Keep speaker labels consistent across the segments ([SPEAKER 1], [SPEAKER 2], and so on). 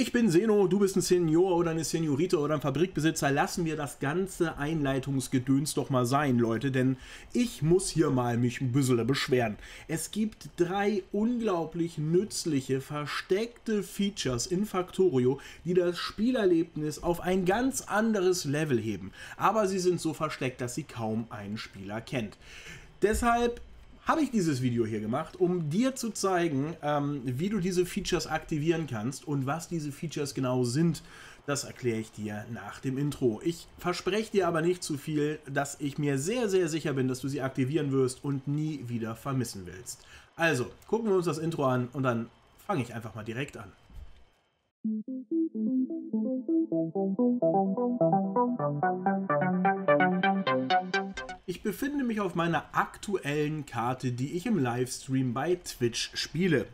[SPEAKER 1] Ich bin Seno, du bist ein Senior oder eine Seniorita oder ein Fabrikbesitzer. Lassen wir das ganze Einleitungsgedöns doch mal sein, Leute, denn ich muss hier mal mich ein bisschen beschweren. Es gibt drei unglaublich nützliche, versteckte Features in Factorio, die das Spielerlebnis auf ein ganz anderes Level heben. Aber sie sind so versteckt, dass sie kaum ein Spieler kennt. Deshalb habe ich dieses Video hier gemacht, um dir zu zeigen, ähm, wie du diese Features aktivieren kannst und was diese Features genau sind. Das erkläre ich dir nach dem Intro. Ich verspreche dir aber nicht zu viel, dass ich mir sehr, sehr sicher bin, dass du sie aktivieren wirst und nie wieder vermissen willst. Also, gucken wir uns das Intro an und dann fange ich einfach mal direkt an. Ich befinde mich auf meiner aktuellen Karte, die ich im Livestream bei Twitch spiele.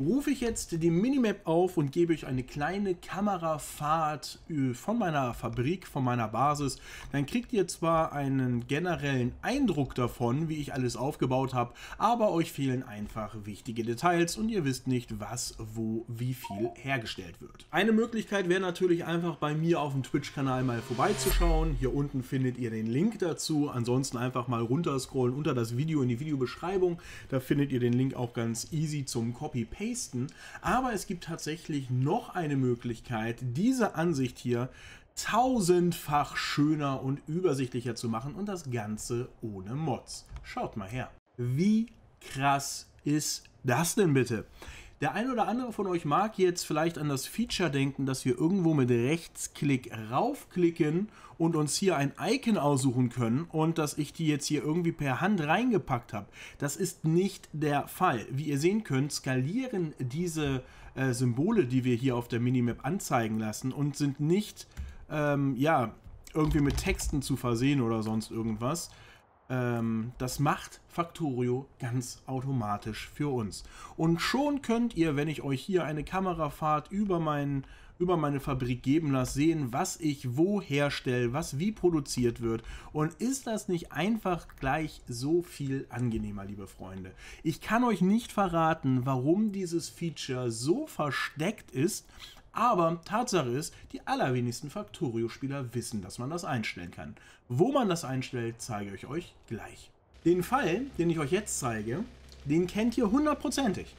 [SPEAKER 1] Rufe ich jetzt die Minimap auf und gebe euch eine kleine Kamerafahrt äh, von meiner Fabrik, von meiner Basis, dann kriegt ihr zwar einen generellen Eindruck davon, wie ich alles aufgebaut habe, aber euch fehlen einfach wichtige Details und ihr wisst nicht, was, wo, wie viel hergestellt wird. Eine Möglichkeit wäre natürlich einfach bei mir auf dem Twitch-Kanal mal vorbeizuschauen. Hier unten findet ihr den Link dazu. Ansonsten einfach mal runterscrollen unter das Video in die Videobeschreibung. Da findet ihr den Link auch ganz easy zum Copy-Pasten. Aber es gibt tatsächlich noch eine Möglichkeit, diese Ansicht hier tausendfach schöner und übersichtlicher zu machen und das Ganze ohne Mods. Schaut mal her. Wie krass ist das denn bitte? Der ein oder andere von euch mag jetzt vielleicht an das Feature denken, dass wir irgendwo mit Rechtsklick raufklicken und uns hier ein Icon aussuchen können und dass ich die jetzt hier irgendwie per Hand reingepackt habe. Das ist nicht der Fall. Wie ihr sehen könnt, skalieren diese äh, Symbole, die wir hier auf der Minimap anzeigen lassen und sind nicht, ähm, ja, irgendwie mit Texten zu versehen oder sonst irgendwas, ähm, das macht Factorio ganz automatisch für uns. Und schon könnt ihr, wenn ich euch hier eine Kamerafahrt über, mein, über meine Fabrik geben lasse, sehen, was ich wo herstelle, was wie produziert wird. Und ist das nicht einfach gleich so viel angenehmer, liebe Freunde? Ich kann euch nicht verraten, warum dieses Feature so versteckt ist, aber Tatsache ist, die allerwenigsten Factorio-Spieler wissen, dass man das einstellen kann. Wo man das einstellt, zeige ich euch gleich. Den Fall, den ich euch jetzt zeige, den kennt ihr hundertprozentig.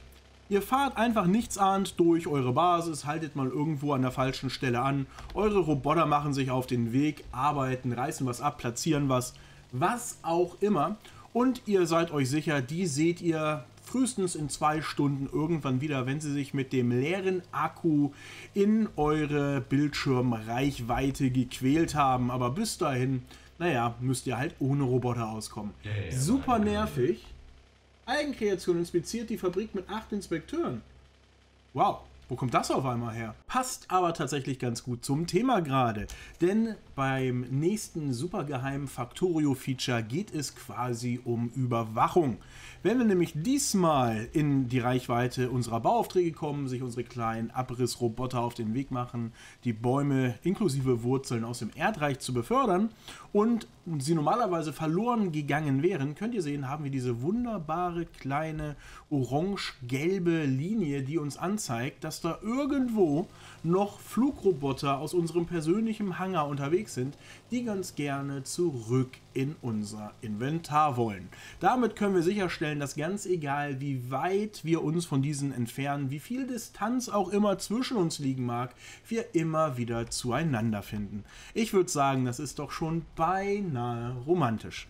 [SPEAKER 1] Ihr fahrt einfach nichtsahnd durch eure Basis, haltet mal irgendwo an der falschen Stelle an, eure Roboter machen sich auf den Weg, arbeiten, reißen was ab, platzieren was, was auch immer. Und ihr seid euch sicher, die seht ihr frühestens in zwei Stunden irgendwann wieder, wenn sie sich mit dem leeren Akku in eure Bildschirmreichweite gequält haben. Aber bis dahin, naja, müsst ihr halt ohne Roboter auskommen. Yeah, Super nervig. Eigenkreation inspiziert die Fabrik mit acht Inspekteuren. Wow, wo kommt das auf einmal her? Passt aber tatsächlich ganz gut zum Thema gerade, denn beim nächsten supergeheimen Factorio-Feature geht es quasi um Überwachung. Wenn wir nämlich diesmal in die Reichweite unserer Bauaufträge kommen, sich unsere kleinen Abrissroboter auf den Weg machen, die Bäume inklusive Wurzeln aus dem Erdreich zu befördern und sie normalerweise verloren gegangen wären, könnt ihr sehen, haben wir diese wunderbare kleine orange-gelbe Linie, die uns anzeigt, dass da irgendwo noch Flugroboter aus unserem persönlichen Hangar unterwegs sind, die ganz gerne zurück in unser Inventar wollen. Damit können wir sicherstellen, dass ganz egal, wie weit wir uns von diesen entfernen, wie viel Distanz auch immer zwischen uns liegen mag, wir immer wieder zueinander finden. Ich würde sagen, das ist doch schon beinahe romantisch.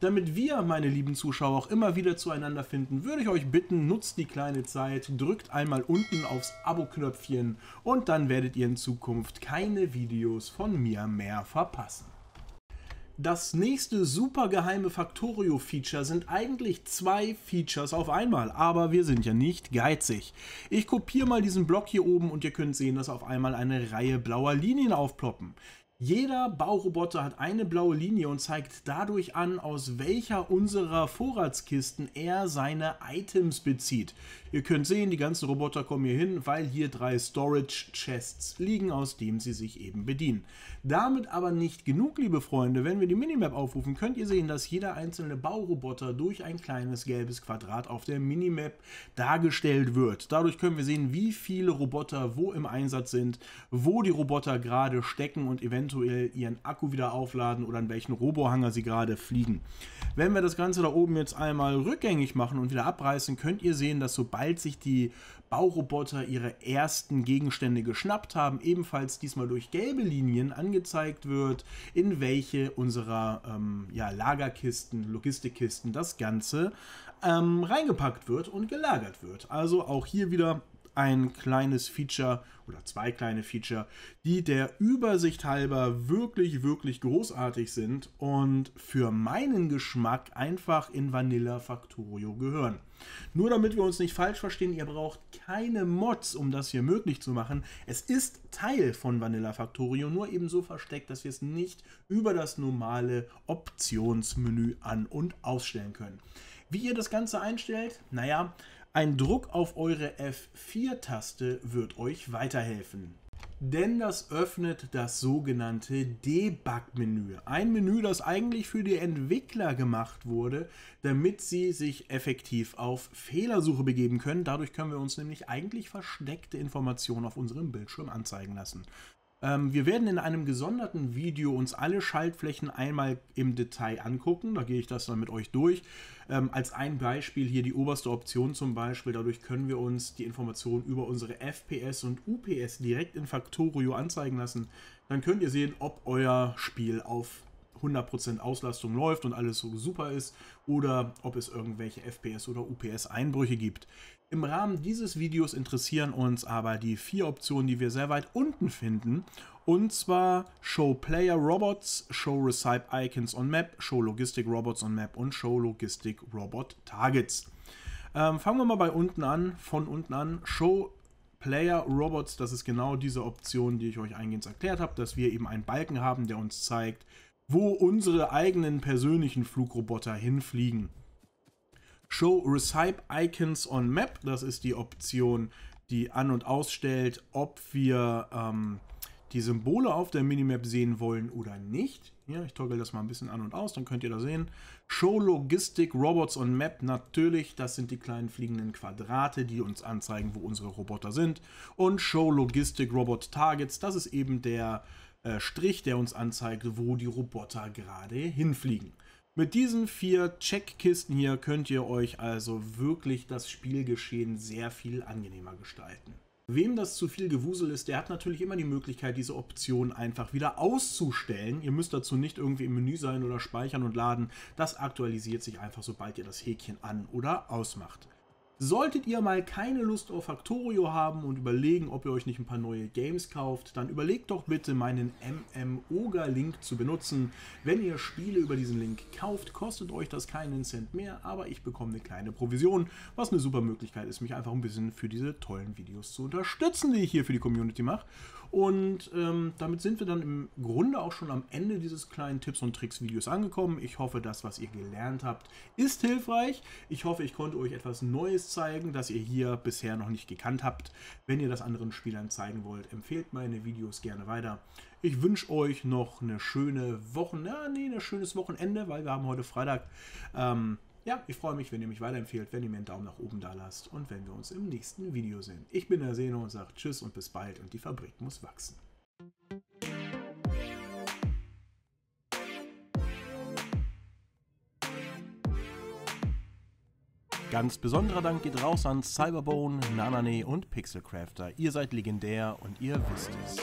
[SPEAKER 1] Damit wir, meine lieben Zuschauer, auch immer wieder zueinander finden, würde ich euch bitten, nutzt die kleine Zeit, drückt einmal unten aufs Abo-Knöpfchen und dann werdet ihr in Zukunft keine Videos von mir mehr verpassen. Das nächste super geheime Factorio-Feature sind eigentlich zwei Features auf einmal, aber wir sind ja nicht geizig. Ich kopiere mal diesen Block hier oben und ihr könnt sehen, dass auf einmal eine Reihe blauer Linien aufploppen. Jeder Bauroboter hat eine blaue Linie und zeigt dadurch an, aus welcher unserer Vorratskisten er seine Items bezieht. Ihr könnt sehen, die ganzen Roboter kommen hier hin, weil hier drei Storage Chests liegen, aus denen sie sich eben bedienen. Damit aber nicht genug, liebe Freunde. Wenn wir die Minimap aufrufen, könnt ihr sehen, dass jeder einzelne Bauroboter durch ein kleines gelbes Quadrat auf der Minimap dargestellt wird. Dadurch können wir sehen, wie viele Roboter wo im Einsatz sind, wo die Roboter gerade stecken und eventuell eventuell ihren Akku wieder aufladen oder an welchen Robohanger sie gerade fliegen. Wenn wir das Ganze da oben jetzt einmal rückgängig machen und wieder abreißen, könnt ihr sehen, dass sobald sich die Bauroboter ihre ersten Gegenstände geschnappt haben, ebenfalls diesmal durch gelbe Linien angezeigt wird, in welche unserer ähm, ja, Lagerkisten, Logistikkisten das Ganze ähm, reingepackt wird und gelagert wird. Also auch hier wieder ein kleines Feature oder zwei kleine Feature, die der Übersicht halber wirklich, wirklich großartig sind und für meinen Geschmack einfach in Vanilla Factorio gehören. Nur damit wir uns nicht falsch verstehen, ihr braucht keine Mods, um das hier möglich zu machen. Es ist Teil von Vanilla Factorio, nur eben so versteckt, dass wir es nicht über das normale Optionsmenü an- und ausstellen können. Wie ihr das Ganze einstellt? Naja, ein Druck auf eure F4-Taste wird euch weiterhelfen. Denn das öffnet das sogenannte Debug-Menü. Ein Menü, das eigentlich für die Entwickler gemacht wurde, damit sie sich effektiv auf Fehlersuche begeben können. Dadurch können wir uns nämlich eigentlich versteckte Informationen auf unserem Bildschirm anzeigen lassen. Ähm, wir werden in einem gesonderten Video uns alle Schaltflächen einmal im Detail angucken. Da gehe ich das dann mit euch durch. Ähm, als ein Beispiel hier die oberste Option zum Beispiel. Dadurch können wir uns die Informationen über unsere FPS und UPS direkt in Factorio anzeigen lassen. Dann könnt ihr sehen, ob euer Spiel auf 100% Auslastung läuft und alles so super ist oder ob es irgendwelche FPS oder UPS Einbrüche gibt. Im Rahmen dieses Videos interessieren uns aber die vier Optionen, die wir sehr weit unten finden. Und zwar Show Player Robots, Show Recipe Icons on Map, Show Logistic Robots on Map und Show Logistic Robot Targets. Ähm, fangen wir mal bei unten an, von unten an. Show Player Robots, das ist genau diese Option, die ich euch eingehend erklärt habe, dass wir eben einen Balken haben, der uns zeigt, wo unsere eigenen persönlichen Flugroboter hinfliegen. Show Recipe Icons on Map. Das ist die Option, die an- und ausstellt, ob wir ähm, die Symbole auf der Minimap sehen wollen oder nicht. Ja, ich toggle das mal ein bisschen an und aus, dann könnt ihr da sehen. Show Logistic Robots on Map, natürlich, das sind die kleinen fliegenden Quadrate, die uns anzeigen, wo unsere Roboter sind. Und Show Logistic Robot Targets, das ist eben der äh, Strich, der uns anzeigt, wo die Roboter gerade hinfliegen. Mit diesen vier Checkkisten hier könnt ihr euch also wirklich das Spielgeschehen sehr viel angenehmer gestalten. Wem das zu viel Gewusel ist, der hat natürlich immer die Möglichkeit, diese Option einfach wieder auszustellen. Ihr müsst dazu nicht irgendwie im Menü sein oder speichern und laden. Das aktualisiert sich einfach, sobald ihr das Häkchen an- oder ausmacht. Solltet ihr mal keine Lust auf Factorio haben und überlegen, ob ihr euch nicht ein paar neue Games kauft, dann überlegt doch bitte meinen MMOGA-Link zu benutzen. Wenn ihr Spiele über diesen Link kauft, kostet euch das keinen Cent mehr, aber ich bekomme eine kleine Provision, was eine super Möglichkeit ist, mich einfach ein bisschen für diese tollen Videos zu unterstützen, die ich hier für die Community mache. Und ähm, damit sind wir dann im Grunde auch schon am Ende dieses kleinen Tipps und Tricks Videos angekommen. Ich hoffe, das, was ihr gelernt habt, ist hilfreich. Ich hoffe, ich konnte euch etwas Neues zeigen, das ihr hier bisher noch nicht gekannt habt. Wenn ihr das anderen Spielern zeigen wollt, empfehlt meine Videos gerne weiter. Ich wünsche euch noch eine schöne Woche, ja, nee, ein schönes Wochenende, weil wir haben heute Freitag. Ähm, ja, ich freue mich, wenn ihr mich weiterempfehlt, wenn ihr mir einen Daumen nach oben da lasst und wenn wir uns im nächsten Video sehen. Ich bin der Seno und sage Tschüss und bis bald und die Fabrik muss wachsen. Ganz besonderer Dank geht raus an Cyberbone, Nanane und Pixelcrafter. Ihr seid legendär und ihr wisst es.